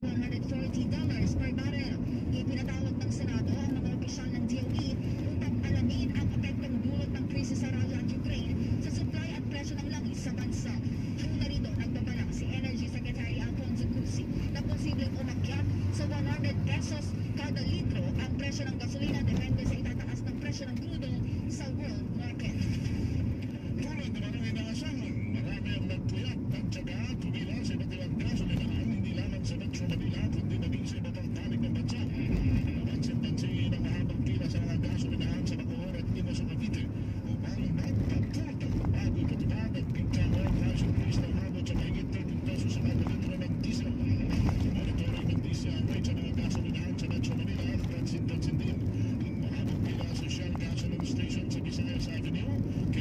$130 per barrel. Ipinatawag ng Senado ang mga opisyal ng DOE upang alamin ang epektong dulot ng krisis sa Russia at Ukraine sa supply at presyo ng langis sa bansa. Handa rito nagbabala si Energy Secretary Alfonso Cusi na posibleng umakyat sa 100 pesos kada litro ang presyo ng gasolina depende sa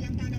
lang